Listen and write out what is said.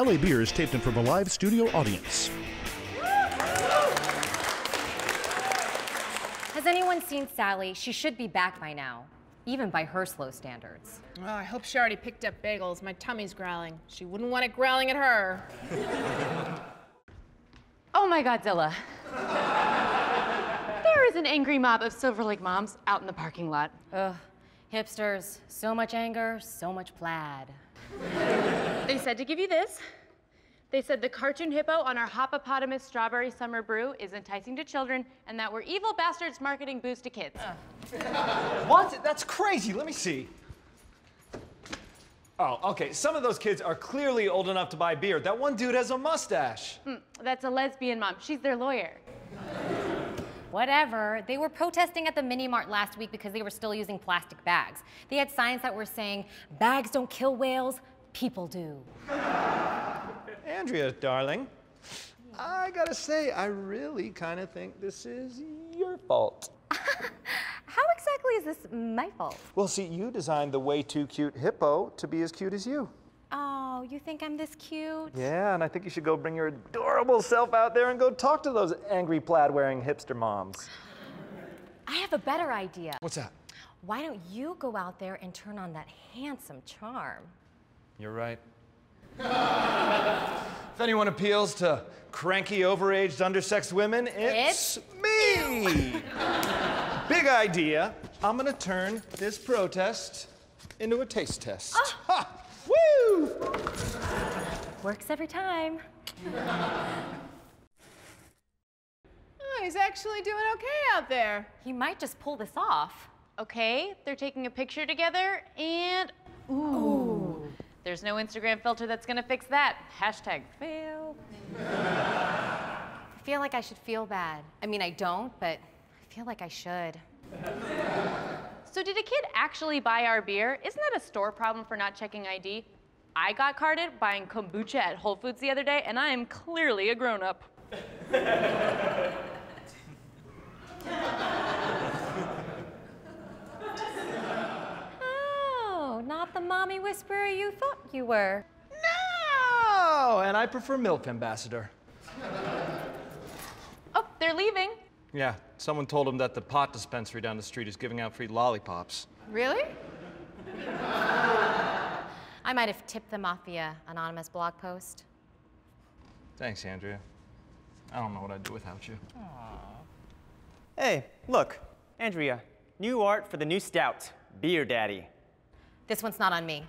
LA Beers taped in front of a live studio audience. Has anyone seen Sally? She should be back by now, even by her slow standards. Oh, I hope she already picked up bagels. My tummy's growling. She wouldn't want it growling at her. Oh my Godzilla. there is an angry mob of Silver Lake moms out in the parking lot. Ugh, hipsters, so much anger, so much plaid. They said to give you this. They said the cartoon hippo on our Hoppopotamus Strawberry Summer Brew is enticing to children and that we're evil bastards marketing booze to kids. What? That's crazy. Let me see. Oh, okay. Some of those kids are clearly old enough to buy beer. That one dude has a mustache. Mm, that's a lesbian mom. She's their lawyer. Whatever. They were protesting at the mini mart last week because they were still using plastic bags. They had signs that were saying, bags don't kill whales, people do. Andrea, darling, I gotta say, I really kind of think this is your fault. How exactly is this my fault? Well, see, you designed the way too cute hippo to be as cute as you. Oh, you think I'm this cute? Yeah, and I think you should go bring your adorable self out there and go talk to those angry plaid wearing hipster moms. I have a better idea. What's that? Why don't you go out there and turn on that handsome charm? You're right. if anyone appeals to cranky, overaged, undersexed women, it's, me! Big idea. I'm gonna turn this protest into a taste test. Ah. Ha! Woo! Works every time. Oh, he's actually doing okay out there. He might just pull this off. Okay, they're taking a picture together and ooh. There's no Instagram filter that's gonna fix that. Hashtag fail. I feel like I should feel bad. I mean, I don't, but I feel like I should. So did a kid actually buy our beer? Isn't that a store problem for not checking ID? I got carded buying kombucha at Whole Foods the other day, and I am clearly a grown-up. Oh, not the mommy whisperer you thought you were. No! And I prefer MILF Ambassador. Oh, they're leaving. Yeah, someone told him that the pot dispensary down the street is giving out free lollipops. Really? I might have tipped them off via anonymous blog post. Thanks, Andrea. I don't know what I'd do without you. Hey, look, Andrea, new art for the new stout, Beer Daddy. This one's not on me.